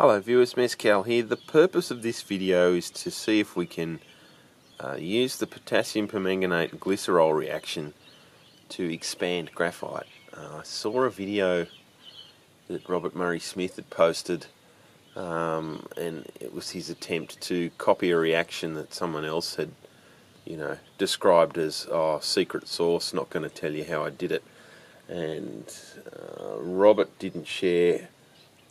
Hello viewers, Mescal here. The purpose of this video is to see if we can uh, use the potassium permanganate glycerol reaction to expand graphite. Uh, I saw a video that Robert Murray Smith had posted um, and it was his attempt to copy a reaction that someone else had you know described as oh, secret sauce, not going to tell you how I did it and uh, Robert didn't share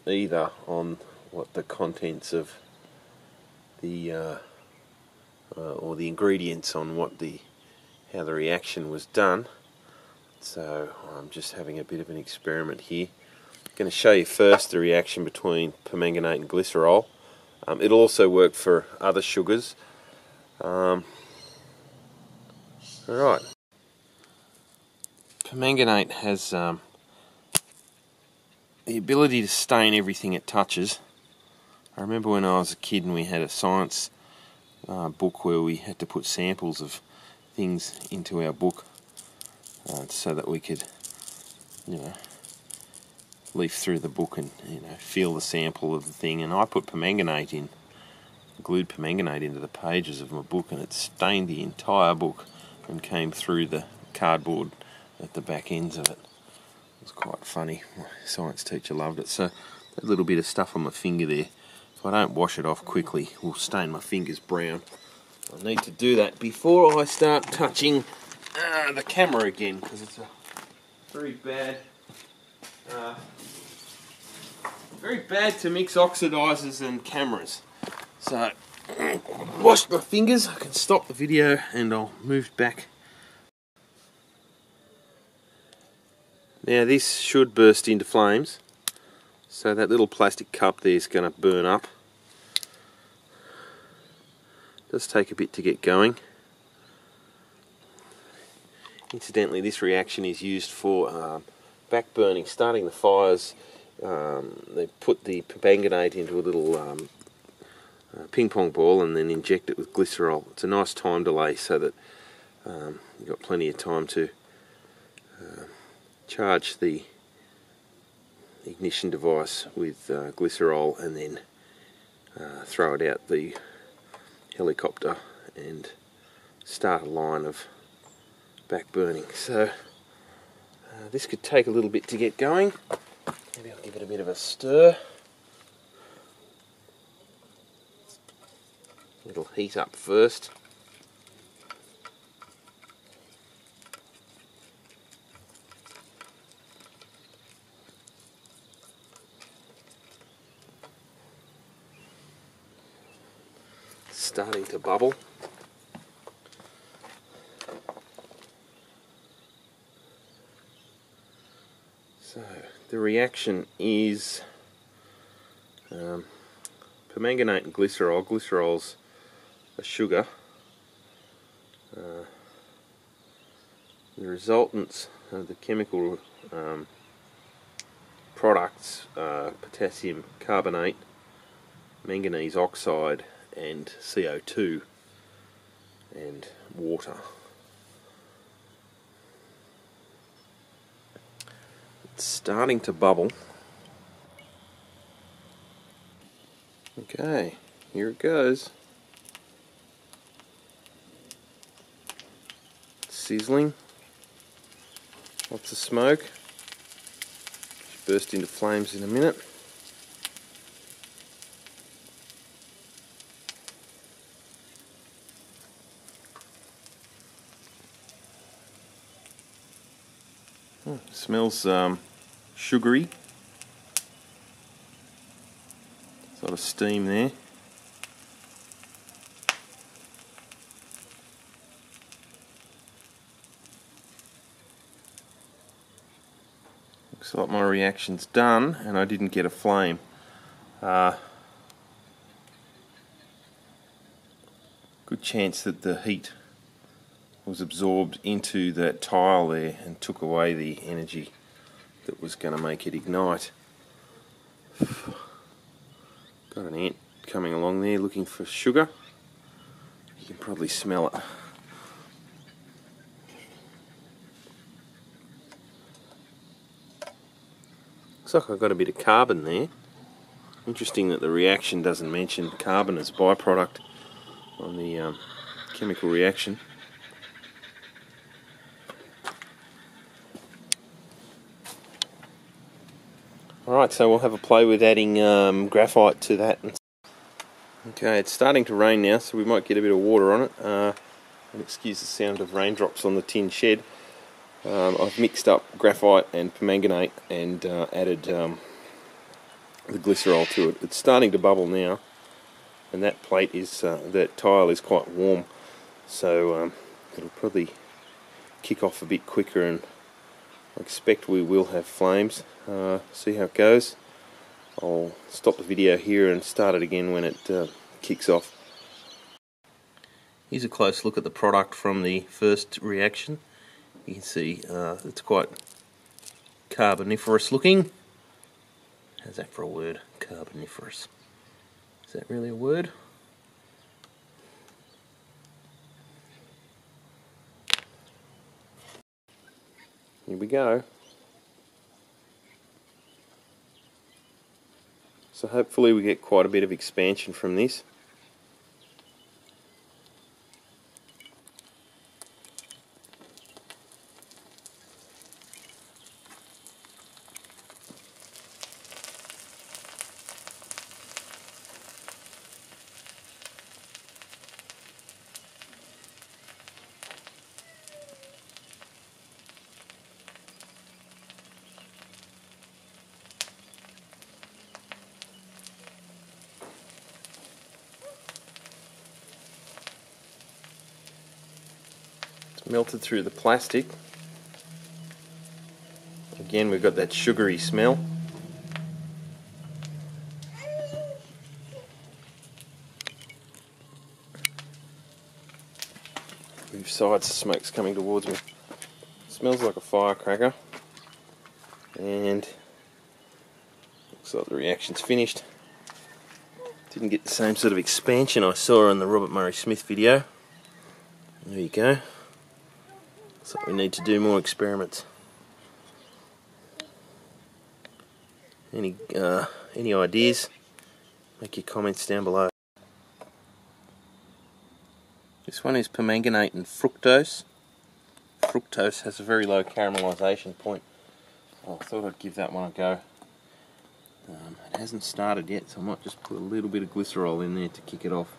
either on what the contents of the uh, uh, or the ingredients on what the how the reaction was done. So I'm just having a bit of an experiment here. I'm going to show you first the reaction between permanganate and glycerol. Um, it'll also work for other sugars. Um, all right. Permanganate has um, the ability to stain everything it touches. I remember when I was a kid and we had a science uh, book where we had to put samples of things into our book uh, so that we could, you know, leaf through the book and you know feel the sample of the thing. And I put permanganate in, glued permanganate into the pages of my book, and it stained the entire book and came through the cardboard at the back ends of it. It was quite funny. My science teacher loved it. So that little bit of stuff on my finger there I don't wash it off quickly, will stain my fingers brown. I need to do that before I start touching uh, the camera again because it's a very bad, uh, very bad to mix oxidizers and cameras. So, wash my fingers. I can stop the video and I'll move back. Now this should burst into flames. So that little plastic cup there is going to burn up. Does take a bit to get going. Incidentally, this reaction is used for um, back burning, starting the fires. Um, they put the permanganate into a little um, uh, ping pong ball and then inject it with glycerol. It's a nice time delay so that um, you've got plenty of time to uh, charge the ignition device with uh, glycerol and then uh, throw it out the helicopter and start a line of back burning. So uh, this could take a little bit to get going. Maybe I'll give it a bit of a stir. It'll heat up first. Starting to bubble. So the reaction is um, permanganate and glycerol. Glycerol's a sugar. Uh, the resultants of the chemical um, products are potassium carbonate, manganese oxide, and CO2 and water. It's starting to bubble. Okay, here it goes. sizzling. Lots of smoke. Burst into flames in a minute. Smells um, sugary. Sort of steam there. Looks like my reaction's done and I didn't get a flame. Uh, good chance that the heat was absorbed into that tile there and took away the energy that was going to make it ignite. Got an ant coming along there looking for sugar. You can probably smell it. Looks like I've got a bit of carbon there. Interesting that the reaction doesn't mention carbon as byproduct on the um, chemical reaction. Alright, so we'll have a play with adding um, graphite to that. Okay, it's starting to rain now, so we might get a bit of water on it. Uh, excuse the sound of raindrops on the tin shed. Um, I've mixed up graphite and permanganate and uh, added um, the glycerol to it. It's starting to bubble now, and that plate is uh, that tile is quite warm, so um, it'll probably kick off a bit quicker, and I expect we will have flames. Uh, see how it goes. I'll stop the video here and start it again when it uh, kicks off. Here's a close look at the product from the first reaction. You can see uh, it's quite carboniferous looking. How's that for a word? Carboniferous. Is that really a word? Here we go. So hopefully we get quite a bit of expansion from this. Melted through the plastic. Again, we've got that sugary smell. Move sides, smoke's coming towards me. smells like a firecracker. And looks like the reaction's finished. Didn't get the same sort of expansion I saw in the Robert Murray Smith video. There you go. So we need to do more experiments. Any uh, any ideas? Make your comments down below. This one is permanganate and fructose. Fructose has a very low caramelization point. Oh, I thought I'd give that one a go. Um, it hasn't started yet, so I might just put a little bit of glycerol in there to kick it off.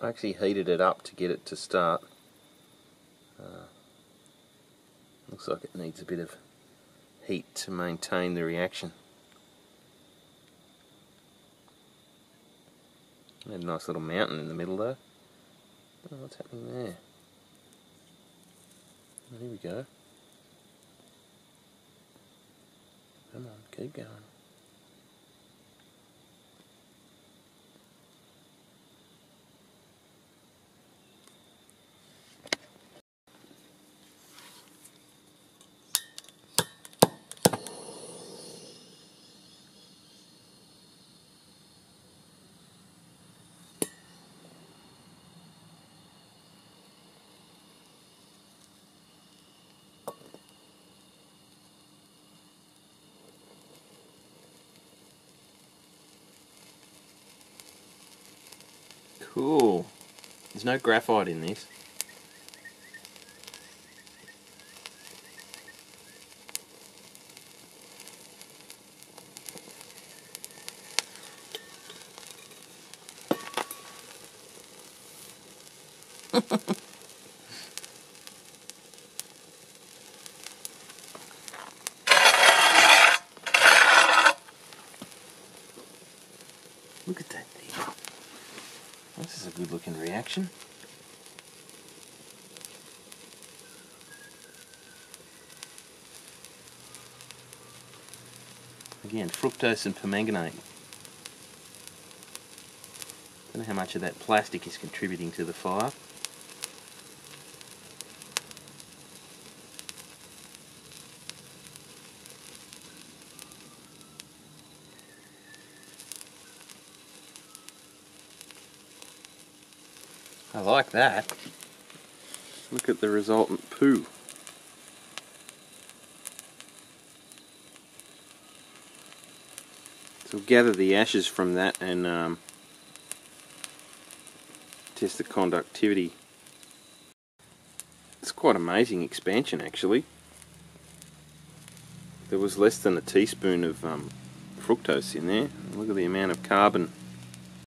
I actually heated it up to get it to start. Uh, looks like it needs a bit of heat to maintain the reaction. a nice little mountain in the middle though. Oh, what's happening there? Oh, here we go. Come on, keep going. Cool. There's no graphite in this. Look at that thing. This is a good looking reaction. Again, fructose and permanganate. Don't know how much of that plastic is contributing to the fire. I like that. Look at the resultant poo. So gather the ashes from that and um, test the conductivity. It's quite amazing expansion actually. There was less than a teaspoon of um, fructose in there. Look at the amount of carbon